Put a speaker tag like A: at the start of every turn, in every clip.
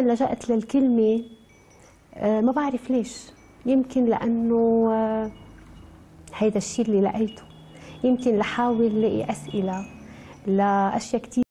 A: دايما لجأت للكلمة آه، ما بعرف ليش. يمكن لأنه آه، هيدا الشيء اللي لقيته. يمكن لحاول لاقي أسئلة لأشياء كتير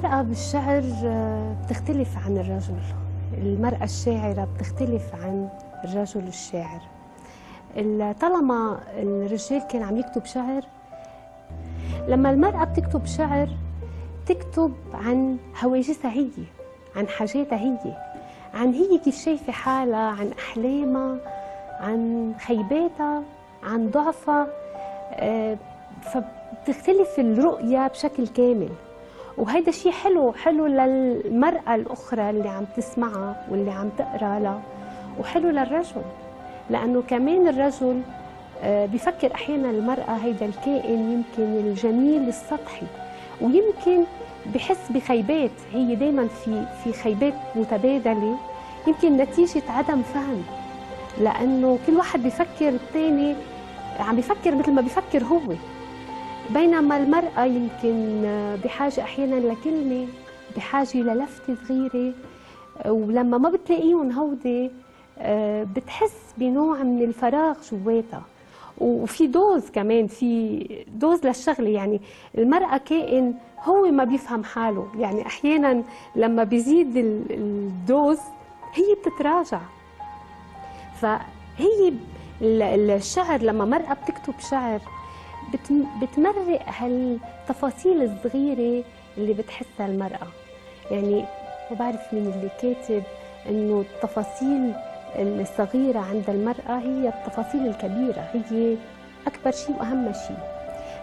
A: المرأة بالشعر آه، بتختلف عن الرجل. المرأة الشاعرة بتختلف عن الرجل الشاعر. ال- طالما الرجال كان عم يكتب شعر لما المرأة بتكتب شعر تكتب عن هواجسها هي عن حاجاتها هي عن هي كيف شايفة حالها عن أحلامها عن خيباتها عن ضعفها آه، فبتختلف الرؤية بشكل كامل. وهيدا شيء حلو حلو للمرأة الأخرى اللي عم تسمعها واللي عم تقرأ لها وحلو للرجل لأنه كمان الرجل آه، بفكر أحيانا المرأة هيدا الكائن يمكن الجميل السطحي ويمكن بحس بخيبات هي دايما في في خيبات متبادلة يمكن نتيجة عدم فهم لأنه كل واحد بفكر الثاني عم بفكر مثل ما بفكر هو. بينما المرأة يمكن بحاجة أحيانا لكلمة بحاجة للفتة صغيرة ولما ما بتلاقيهم هودي آه، بتحس بنوع من الفراغ جواتها. وفي dose كمان في dose للشغلة. يعني المرأة كائن هو ما بيفهم حاله. يعني أحيانا لما بيزيد ال- ال dose هي بتتراجع. فهي ال- الشعر لما مرأة بتكتب شعر بتمرق هالتفاصيل الصغيرة اللي بتحسها المرأة. يعني ما بعرف مين اللي كاتب إنه التفاصيل الصغيرة عند المرأة هي التفاصيل الكبيرة هي أكبر شيء وأهم شيء.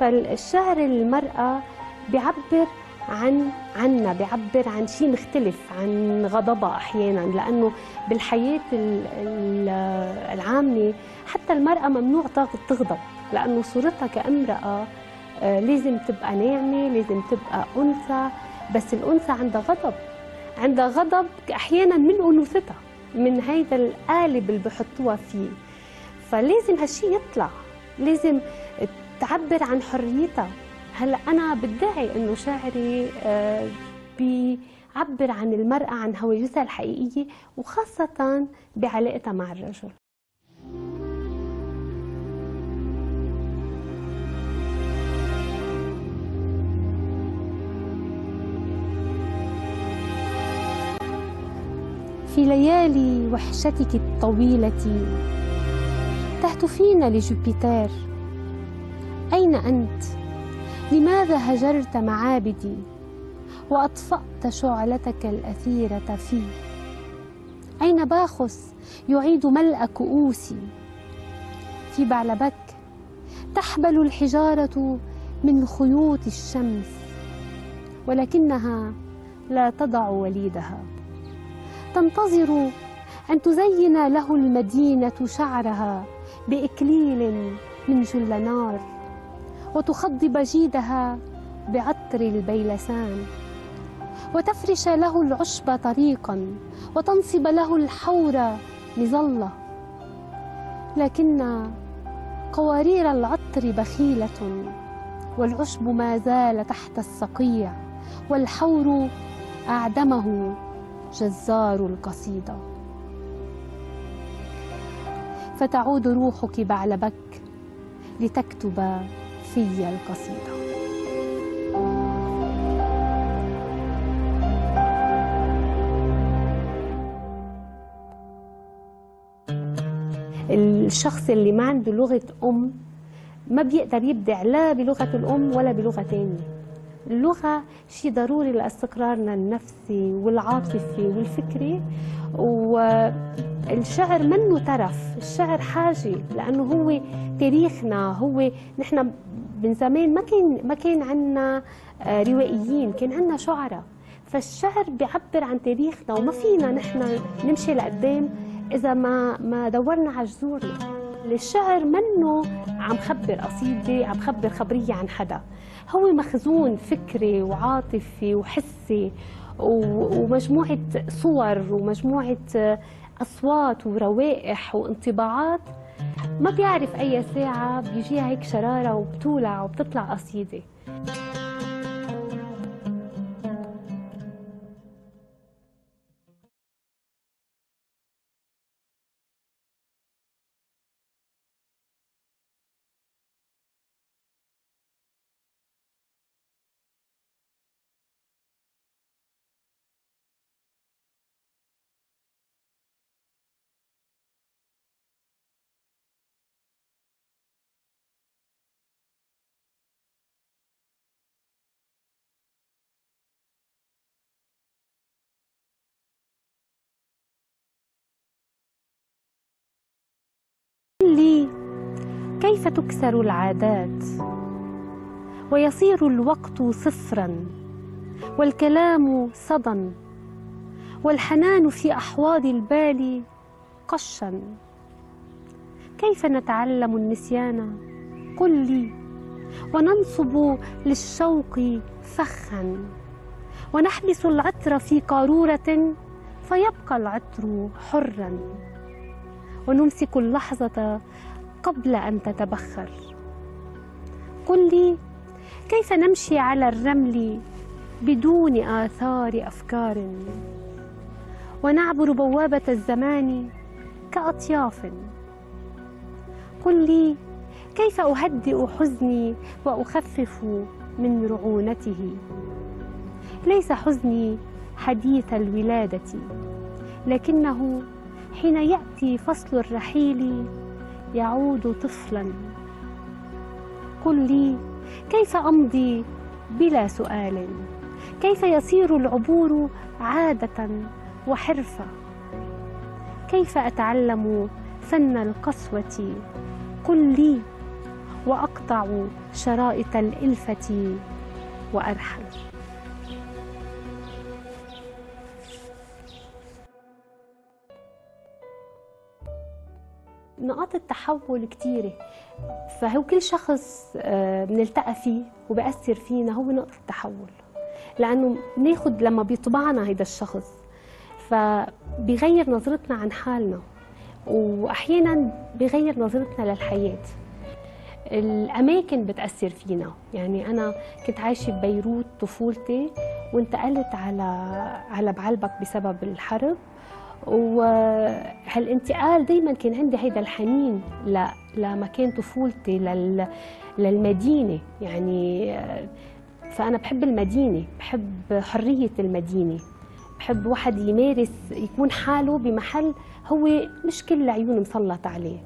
A: فالشعر المرأة بيعبر عن عنا بيعبر عن شيء مختلف عن غضبها أحيانا لأنه بالحياة ال- ال- العامة حتى المرأة ممنوع تغ- تغضب. لأنه صورتها كامرأة آه، لازم تبقى ناعمة لازم تبقى أنثى بس الأنثى عندها غضب. عندها غضب أحيانا من أنوثتها من هيدا القالب اللي بحطوها فيه. فلازم هالشي يطلع لازم تعبر عن حريتها. هلأ أنا بدعي إنه شعري آه، بيعبر عن المرأة عن هويتها الحقيقية وخاصة بعلاقتها مع الرجل. في ليالي وحشتك الطويلة تهتفين لجوبيتر أين أنت؟ لماذا هجرت معابدي وأطفأت شعلتك الأثيرة في؟ أين باخس يعيد ملء كؤوسي؟ في بعلبك تحبل الحجارة من خيوط الشمس ولكنها لا تضع وليدها تنتظر أن تزين له المدينة شعرها بإكليل من جلنار وتخضب جيدها بعطر البيلسان وتفرش له العشب طريقا وتنصب له الحور مظلة لكن قوارير العطر بخيلة والعشب ما زال تحت الصقيع والحور أعدمه. جزار القصيدة. فتعود روحك بعلبك لتكتب في القصيدة. الشخص اللي ما عنده لغة أم ما بيقدر يبدع لا بلغة الأم ولا بلغة تانية اللغة شيء ضروري لاستقرارنا النفسي والعاطفي والفكري. والشعر منه ترف الشعر حاجة لأنه هو تاريخنا هو نحن من زمان ما كان ما كان عندنا آه، روائيين كان عندنا شعراء. فالشعر بيعبر عن تاريخنا وما فينا نحن نمشي لقدام إذا ما ما دورنا على جذورنا. الشعر منه عم خبر قصيدة عم خبر خبرية عن حدا. هو مخزون فكري وعاطفي وحسي ومجموعة صور ومجموعة أصوات وروائح وانطباعات. ما بيعرف أي ساعة بيجيها هيك شرارة وبتولع وبتطلع قصيده لي كيف تكسر العادات؟ ويصير الوقت صفرا والكلام صدى والحنان في أحواض البال قشا. كيف نتعلم النسيان؟ قل لي. وننصب للشوق فخا. ونحبس العطر في قارورة فيبقى العطر حرا. ونمسك اللحظة قبل أن تتبخر. قل لي كيف نمشي على الرمل بدون آثار أفكار؟ ونعبر بوابة الزمان كأطياف. قل لي كيف أهدئ حزني وأخفف من رعونته؟ ليس حزني حديث الولادة لكنه حين يأتي فصل الرحيل يعود طفلا. قل لي كيف أمضي بلا سؤال؟ كيف يصير العبور عادة وحرفة كيف أتعلم فن القسوة؟ قل لي وأقطع شرائط الإلفة وأرحل. نقاط التحول كثيرة فهو كل شخص آه، بنلتقى فيه وبأثر فينا هو نقطة تحول. لأنه بناخد لما بيطبعنا هيدا الشخص فبيغير نظرتنا عن حالنا وأحيانا بيغير نظرتنا للحياة. الأماكن بتأثر فينا. يعني أنا كنت عايشة ببيروت طفولتي وانتقلت على على بعلبك بسبب الحرب. وهالانتقال دائما كان عندي هيدا الحنين لمكان طفولتي لل للمدينة. يعني فأنا بحب المدينة بحب حرية المدينة. بحب واحد يمارس يكون حاله بمحل هو مش كل العيون مسلط عليه.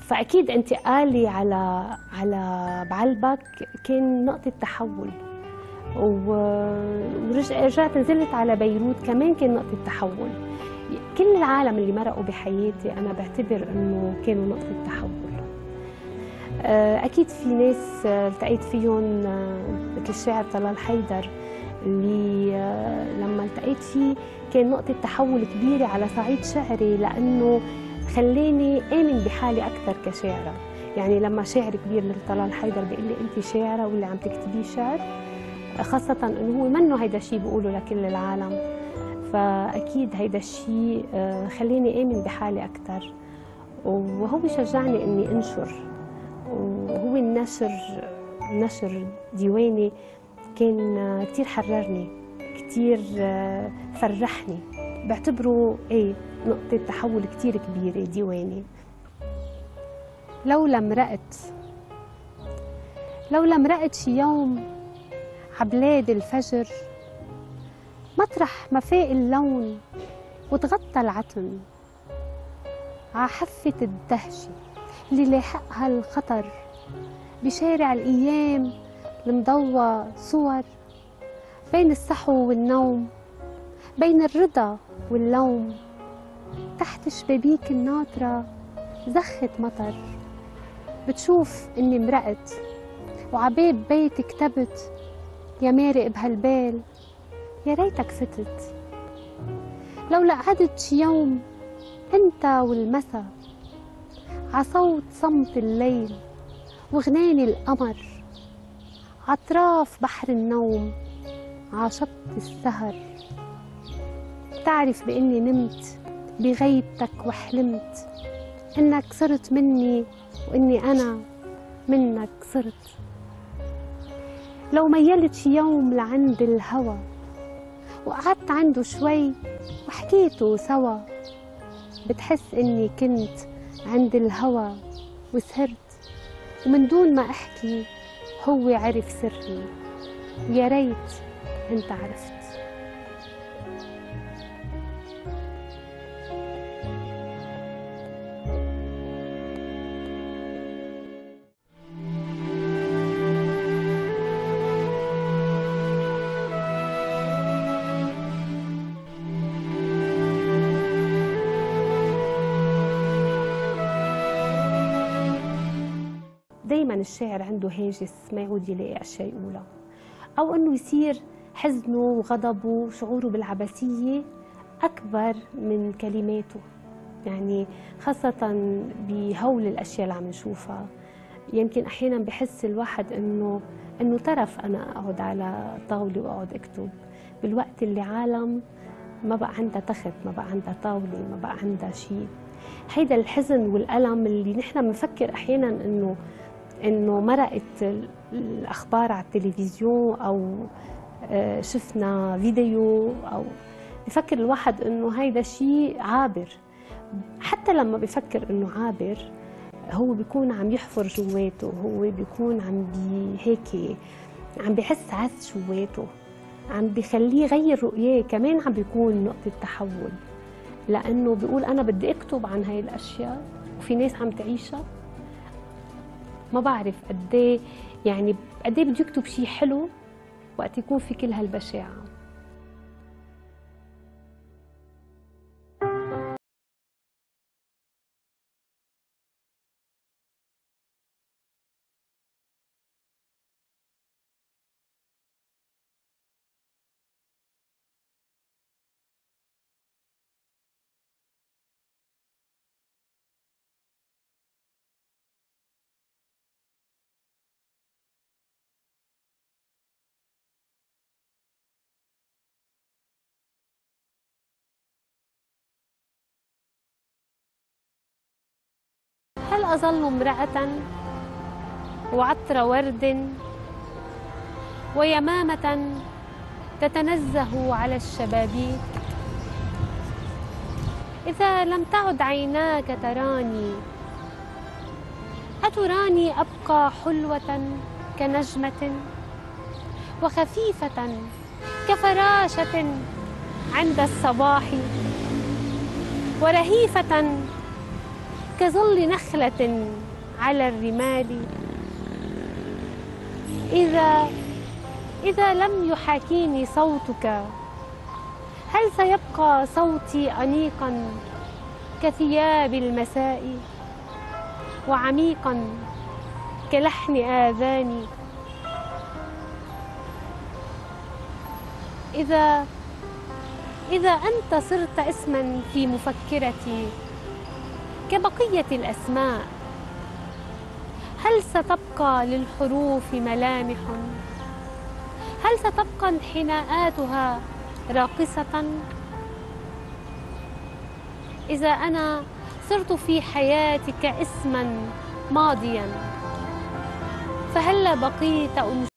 A: فأكيد انتقالي على على بعلبك كان نقطة تحول. ورجعت نزلت على بيروت كمان كان نقطة تحول. كل العالم اللي مرقوا بحياتي أنا بعتبر أنه كانوا نقطة تحول. آه، أكيد في ناس التقيت فيهم آه، مثل الشاعر طلال حيدر اللي آه، لما التقيت فيه كان نقطة تحول كبيرة على صعيد شعري لأنه خلاني آمن بحالي أكثر كشاعرة. يعني لما شاعر كبير مثل طلال حيدر بيقول لي أنت شاعرة واللي عم تكتبيه شعر خاصة إنه هو منه هيدا الشيء بقوله لكل العالم. فأكيد هيدا الشيء آه، خليني آمن بحالي أكثر وهو بشجعني إني أنشر. وهو النشر نشر ديواني كان آه، كثير حررني كثير آه، فرحني. بعتبره إيه نقطة تحول كثير كبيرة ديواني. لو لم رأت لو لم رأت شي يوم عبلاد الفجر مطرح ما فاق اللون وتغطى العتم. عحفة الدهشة اللي لاحقها الخطر بشارع الأيام المضوى صور بين السحو والنوم بين الرضا واللوم. تحت شبابيك الناطرة زخة مطر. بتشوف إني مرقت وعباب بيتي كتبت يا مارق بهالبال يا ريتك فتت لو لقعدت شي يوم انت والمسا عصوت صمت الليل وغناني القمر. عطراف بحر النوم عشبت السهر. تعرف بإني نمت بغيبتك وحلمت إنك صرت مني وإني أنا منك صرت. لو ميلت شي يوم لعند الهوى وقعدت عنده شوي وحكيته سوا بتحس إني كنت عند الهوى وسهرت. ومن دون ما أحكي هو عرف سري. ويا ريت أنت عرفت. الشاعر عنده هاجس ما يعود يلاقي أشياء يقولها. أو إنه يصير حزنه وغضبه وشعوره بالعبثيه أكبر من كلماته. يعني خاصة بهول الأشياء اللي عم نشوفها. يمكن أحيانا بحس الواحد إنه إنه ترف أنا أقعد على طاولة وأقعد أكتب. بالوقت اللي عالم ما بقى عندها تخت ما بقى عندها طاولة ما بقى عندها شيء. هيدا الحزن والألم اللي نحن بنفكر أحيانا إنه إنه مرقت الأخبار على التلفزيون أو آه، شفنا فيديو أو بفكر الواحد إنه هيدا شيء عابر. حتى لما بفكر إنه عابر هو بيكون عم يحفر جواته هو بيكون عم بي هيك عم بحس عز جواته عم بخليه يغير رؤياه كمان عم بيكون نقطة تحول. لأنه بيقول أنا بدي أكتب عن هاي الأشياء وفي ناس عم تعيشها. ما بعرف قد يعني قد بده يكتب شيء حلو وقت يكون في كل هالبشاعة. هل أظل امرأة وعطر ورد ويمامة تتنزه على الشبابيك؟ إذا لم تعد عيناك تراني أتراني أبقى حلوة كنجمة وخفيفة كفراشة عند الصباح ورهيفة كظل نخلة على الرمال. إذا إذا لم يحاكيني صوتك هل سيبقى صوتي أنيقا كثياب المساء وعميقا كلحن آذاني إذا إذا أنت صرت اسما في مفكرتي كبقية الأسماء هل ستبقى للحروف ملامح؟ هل ستبقى انحناءاتها راقصة؟ إذا أنا صرت في حياتك اسما ماضيا فهل بقيت أنشئ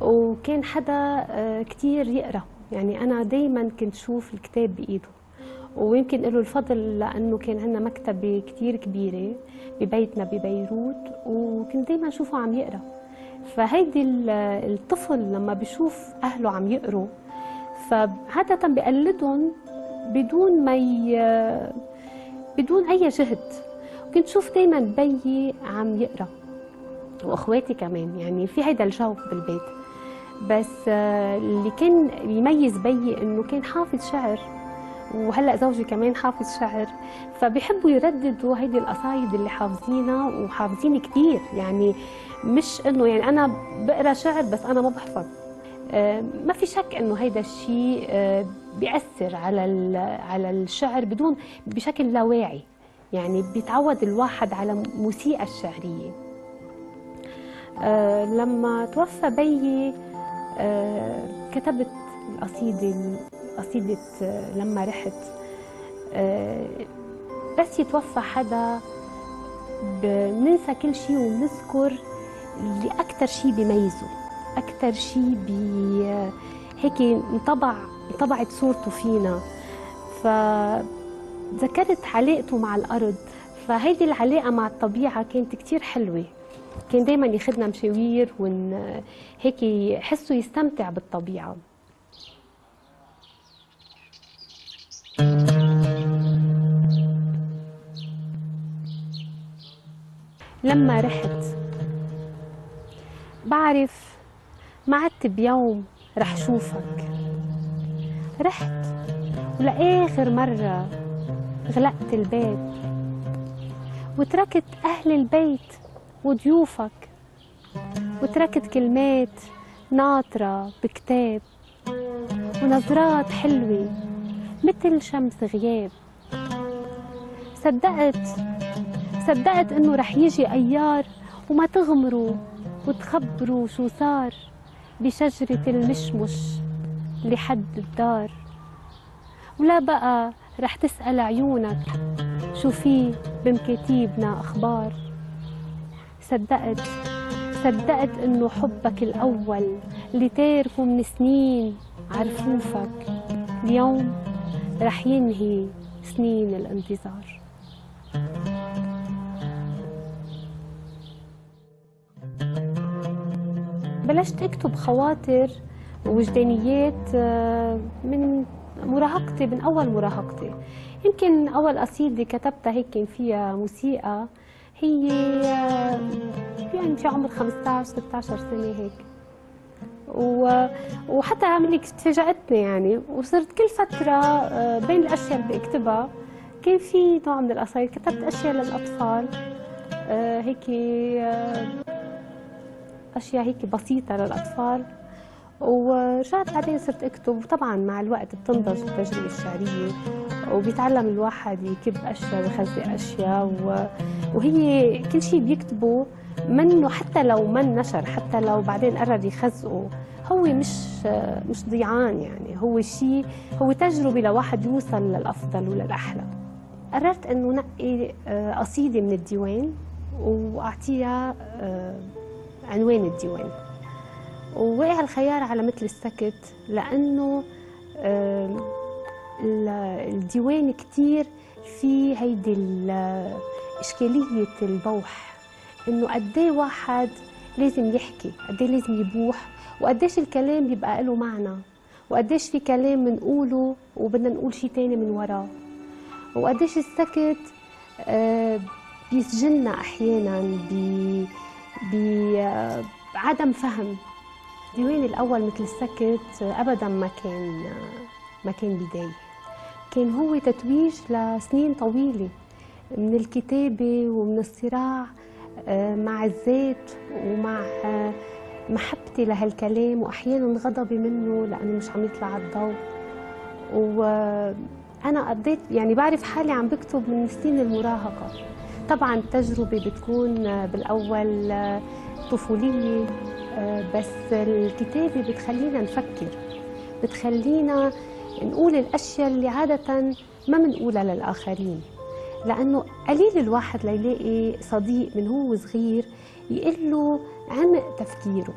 A: وكان حدا آه، كتير يقرأ. يعني أنا دائما كنت شوف الكتاب بإيده. ويمكن له الفضل لأنه كان عندنا مكتبة كتير كبيرة ببيتنا ببيروت وكنت دائما أشوفه عم يقرأ. فهيدي الطفل لما بيشوف أهله عم يقروا فعادة بقلدهم بدون ما ي... بدون أي جهد. كنت شوف دائما بيي عم يقرأ. وأخواتي كمان. يعني في هيدا الجو بالبيت. بس اللي كان يميز بيي إنه كان حافظ شعر وهلأ زوجي كمان حافظ شعر فبيحبوا يرددوا هيدي القصايد اللي حافظينها وحافظين كثير يعني مش إنه يعني أنا بقرأ شعر بس أنا ما بحفظ. آه، ما في شك إنه هيدا الشيء آه، بيأثر على على الشعر بدون بشكل لا واعي. يعني بيتعود الواحد على موسيقى الشعرية. آه، لما توفى بيي كتبت القصيدة قصيدة لما رحت. بس يتوفى حدا بننسى كل شيء وبنذكر اللي أكثر شيء بيميزه أكثر شيء بي هيك انطبع انطبعت صورته فينا. فذكرت علاقته مع الأرض. فهيدي العلاقة مع الطبيعة كانت كتير حلوة. كان دايما ياخذنا مشاوير ون هيك يحسه يستمتع بالطبيعة. لما رحت بعرف ما عدت بيوم رح شوفك. رحت ولآخر مرة غلقت الباب وتركت أهل البيت وضيوفك وتركت كلمات ناطرة بكتاب ونظرات حلوة مثل شمس غياب. صدقت صدقت إنه رح يجي أيار وما تغمروا وتخبروا شو صار بشجرة المشمش لحد الدار. ولا بقى رح تسأل عيونك شو في بمكاتيبنا أخبار. صدقت صدقت إنه حبك الأول اللي تاركه من سنين عرفوفك اليوم رح ينهي سنين الانتظار. بلشت أكتب خواطر وجدانيات آه، من مراهقتي من أول مراهقتي. يمكن أول قصيدة كتبتها هيك كان فيها موسيقى. هي آه، يعني في عمر 15 16 سنة هيك. و... وحتى عملي تفاجأتني يعني وصرت كل فترة آه، بين الأشياء اللي بكتبها. كان في نوع من القصايد كتبت أشياء للأطفال هيك أشياء هيك بسيطة للأطفال. ورجعت بعدين صرت أكتب. وطبعا مع الوقت بتنضج التجربة الشعرية وبيتعلم الواحد يكب أشياء ويخزق أشياء وهي كل شيء بيكتبه منه حتى لو من نشر حتى لو بعدين قرر يخزقه. هو مش مش ضيعان يعني. هو شيء هو تجربة لواحد يوصل للأفضل وللأحلى. قررت إنه نقي آه، قصيدة من الديوان وأعطيها آه، عنوان الديوان. ووقع الخيار على مثل السكت لأنه الديوان كتير في هيدي إشكالية البوح إنه قديه واحد لازم يحكي قديه لازم يبوح وقديش الكلام بيبقى له معنى وقديش في كلام بنقوله وبدنا نقول شيء تاني من وراه. وقديش السكت آه، بيسجننا أحيانا بعدم فهم. ديواني الأول مثل السكت أبدا ما كان ما كان بداية. كان هو تتويج لسنين طويلة من الكتابة ومن الصراع آه، مع الذات ومع آه، محبتي لهالكلام واحيانا غضبي منه لأنه مش عم يطلع الضوء. وأنا قضيت يعني بعرف حالي عم بكتب من سنين المراهقة. طبعا التجربة بتكون بالأول طفولية. بس الكتابة بتخلينا نفكر بتخلينا نقول الأشياء اللي عادة ما بنقولها للآخرين. لأنه قليل الواحد ليلاقي صديق من هو صغير يقول له عمق تفكيره.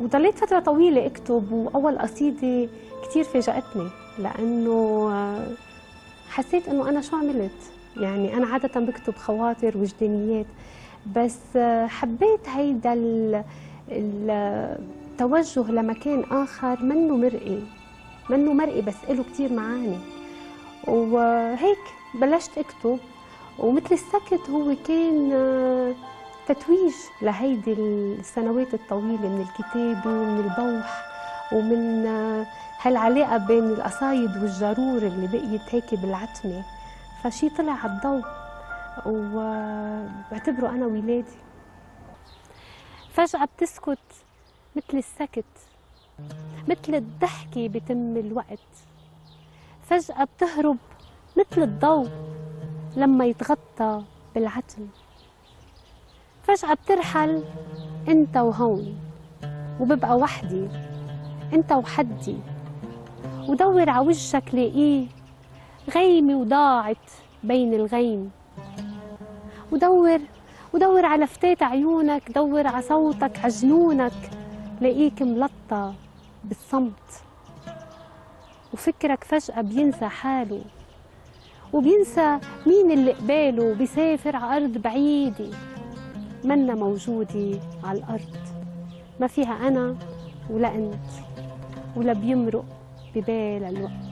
A: وضليت فترة طويلة أكتب وأول قصيدة كثير فاجأتني لأنه حسيت إنه أنا شو عملت؟ يعني أنا عادة بكتب خواطر وجدانيات بس حبيت هيدا التوجه لمكان آخر منه مرئي منه مرئي بس له كتير معاني. وهيك بلشت أكتب ومثل السكت هو كان آه، تتويج لهيدي السنوات الطويلة من الكتابة ومن البوح ومن آه، هالعلاقة بين القصايد والجرور اللي بقيت هيك بالعتمة. فشي طلع على الضوء وبعتبره أنا ولادي. فجأة بتسكت مثل السكت مثل الضحكة بتم الوقت. فجأة بتهرب مثل الضوء لما يتغطى بالعتم فجأة بترحل انت وهون وببقى وحدي انت وحدي. ودور على وجهك لاقيه غيمة وضاعت بين الغيم. ودور ودور على فتات عيونك دور على صوتك على جنونك. لاقيك ملطى بالصمت. وفكرك فجأة بينسى حاله. وبينسى مين اللي قباله بيسافر على أرض بعيدة. منا موجودة على الأرض. ما فيها أنا ولا أنت ولا بيمرق ببال الوقت.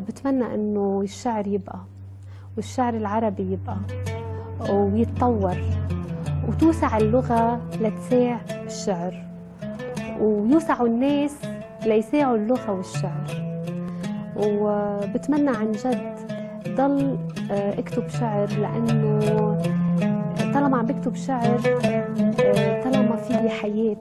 A: بتمنى إنه الشعر يبقى والشعر العربي يبقى ويتطور وتوسع اللغة لتساع الشعر ويوسعوا الناس ليساعوا اللغة والشعر. وبتمنى عن جد ضل أه، اكتب شعر لأنه طالما عم بكتب شعر آه، طالما في حياة.